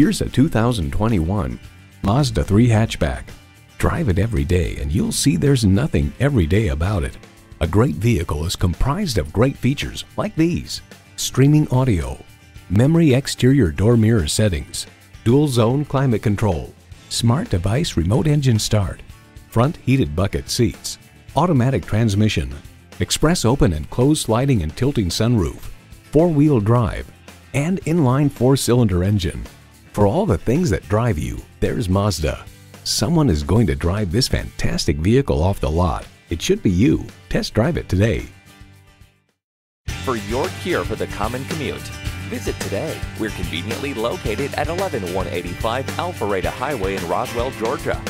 Here's a 2021 Mazda 3 hatchback. Drive it every day and you'll see there's nothing everyday about it. A great vehicle is comprised of great features like these. Streaming audio, memory exterior door mirror settings, dual zone climate control, smart device remote engine start, front heated bucket seats, automatic transmission, express open and close sliding and tilting sunroof, four-wheel drive, and inline four-cylinder engine. For all the things that drive you, there's Mazda. Someone is going to drive this fantastic vehicle off the lot. It should be you. Test drive it today. For your cure for the common commute, visit today. We're conveniently located at 11185 Alpharetta Highway in Roswell, Georgia.